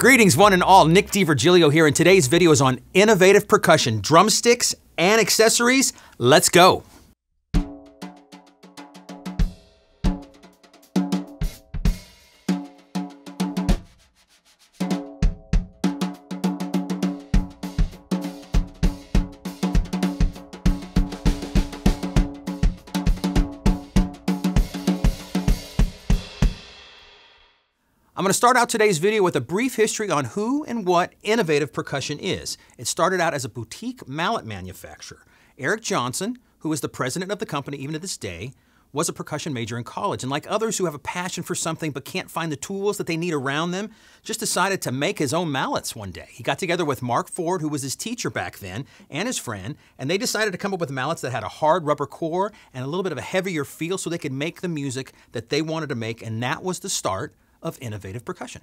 Greetings, one and all. Nick D'Virgilio here, and today's video is on innovative percussion, drumsticks, and accessories. Let's go. I'm going to start out today's video with a brief history on who and what innovative percussion is. It started out as a boutique mallet manufacturer. Eric Johnson, who is the president of the company even to this day, was a percussion major in college, and like others who have a passion for something but can't find the tools that they need around them, just decided to make his own mallets one day. He got together with Mark Ford, who was his teacher back then, and his friend, and they decided to come up with mallets that had a hard rubber core and a little bit of a heavier feel so they could make the music that they wanted to make, and that was the start of innovative percussion.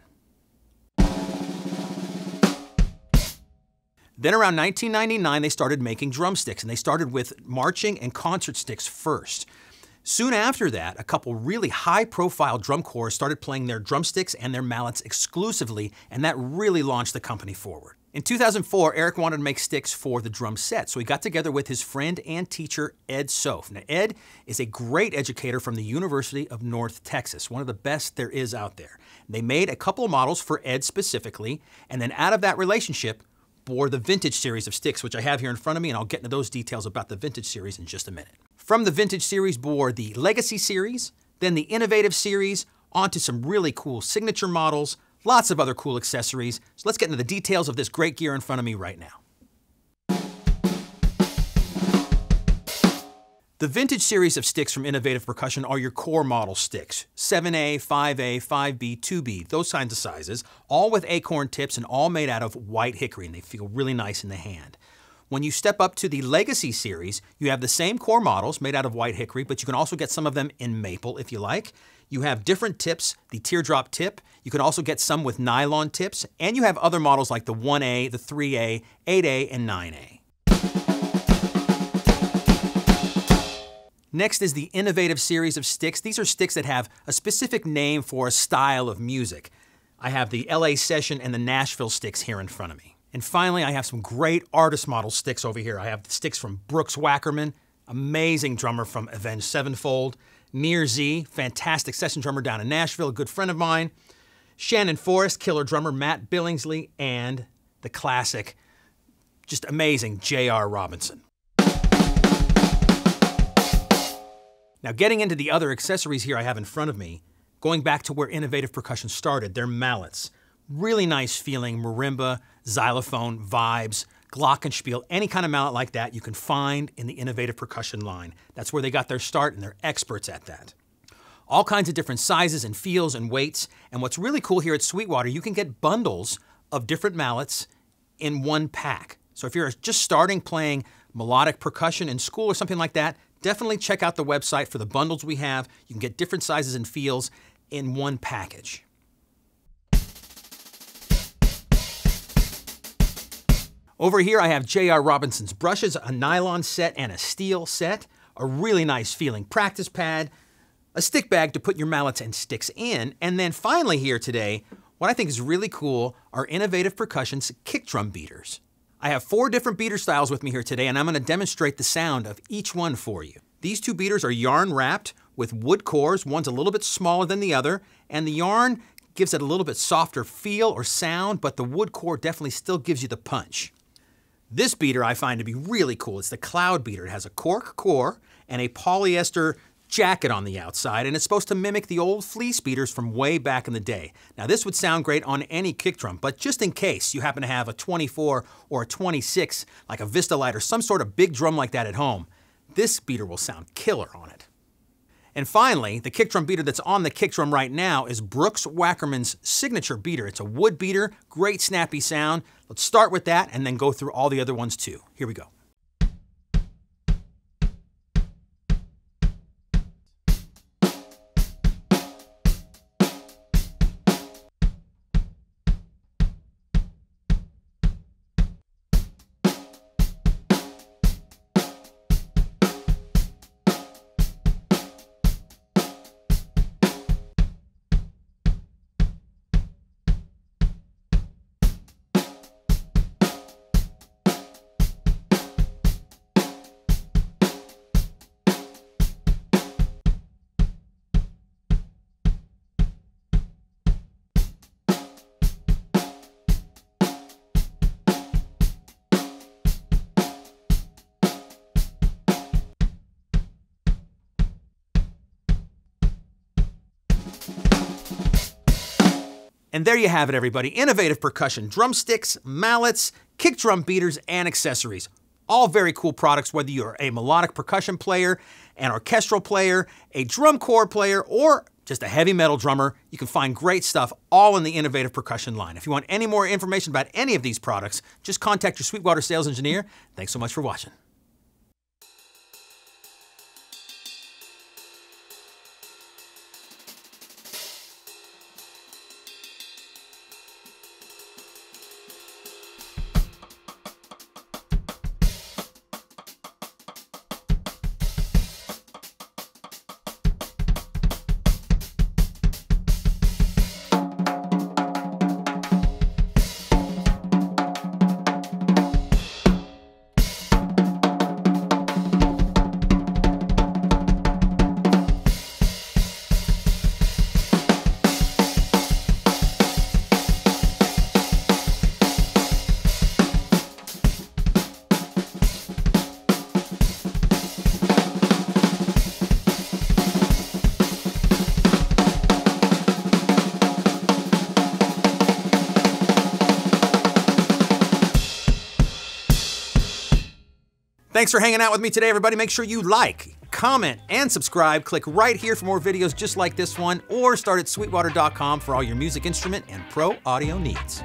Then around 1999, they started making drumsticks, and they started with marching and concert sticks first. Soon after that, a couple really high profile drum corps started playing their drumsticks and their mallets exclusively, and that really launched the company forward. In 2004, Eric wanted to make sticks for the drum set, so he got together with his friend and teacher, Ed Soph. Now, Ed is a great educator from the University of North Texas, one of the best there is out there. They made a couple of models for Ed specifically, and then out of that relationship, bore the vintage series of sticks, which I have here in front of me, and I'll get into those details about the vintage series in just a minute. From the vintage series bore the Legacy series, then the Innovative series, onto some really cool signature models, lots of other cool accessories. So let's get into the details of this great gear in front of me right now. The vintage series of sticks from Innovative Percussion are your core model sticks 7A, 5A, 5B, 2B, those kinds of sizes, all with acorn tips and all made out of white hickory, and they feel really nice in the hand. When you step up to the Legacy series, you have the same core models made out of white hickory, but you can also get some of them in maple if you like. You have different tips, the teardrop tip. You can also get some with nylon tips, and you have other models like the 1A, the 3A, 8A, and 9A. Next is the innovative series of sticks. These are sticks that have a specific name for a style of music. I have the LA Session and the Nashville sticks here in front of me. And finally, I have some great artist model sticks over here. I have the sticks from Brooks Wackerman, amazing drummer from Avenged Sevenfold. Nir Z, fantastic session drummer down in Nashville, a good friend of mine. Shannon Forrest, killer drummer Matt Billingsley, and the classic, just amazing J.R. Robinson. Now, getting into the other accessories here I have in front of me, going back to where innovative percussion started, they're mallets. Really nice feeling marimba, xylophone, vibes, glockenspiel, any kind of mallet like that you can find in the innovative percussion line. That's where they got their start and they're experts at that. All kinds of different sizes and feels and weights. And what's really cool here at Sweetwater, you can get bundles of different mallets in one pack. So if you're just starting playing melodic percussion in school or something like that, definitely check out the website for the bundles we have. You can get different sizes and feels in one package. Over here I have J.R. Robinson's brushes, a nylon set and a steel set, a really nice feeling practice pad, a stick bag to put your mallets and sticks in, and then finally here today, what I think is really cool are Innovative Percussion's kick drum beaters. I have four different beater styles with me here today, and I'm gonna demonstrate the sound of each one for you. These two beaters are yarn wrapped with wood cores. One's a little bit smaller than the other, and the yarn gives it a little bit softer feel or sound, but the wood core definitely still gives you the punch. This beater I find to be really cool. It's the Cloud Beater. It has a cork core and a polyester jacket on the outside, and it's supposed to mimic the old fleece beaters from way back in the day. Now, this would sound great on any kick drum, but just in case you happen to have a 24 or a 26, like a Vistalite or some sort of big drum like that at home, this beater will sound killer on it. And finally, the kick drum beater that's on the kick drum right now is Brooks Wackerman's signature beater. It's a wood beater, great snappy sound. Let's start with that and then go through all the other ones too. Here we go. And there you have it, everybody. Innovative percussion drumsticks, mallets, kick drum beaters, and accessories. All very cool products, whether you're a melodic percussion player, an orchestral player, a drum corps player, or just a heavy metal drummer. You can find great stuff all in the Innovative Percussion line. If you want any more information about any of these products, just contact your Sweetwater sales engineer. Thanks so much for watching. Thanks for hanging out with me today, everybody. Make sure you like, comment, and subscribe. Click right here for more videos just like this one, or start at sweetwater.com for all your music instrument and pro audio needs.